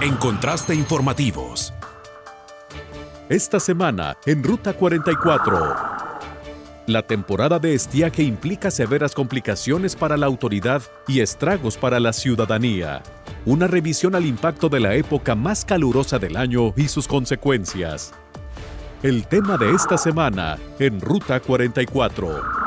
en Contraste Informativos. Esta semana, en Ruta 44. La temporada de estiaje implica severas complicaciones para la autoridad y estragos para la ciudadanía. Una revisión al impacto de la época más calurosa del año y sus consecuencias. El tema de esta semana en Ruta 44.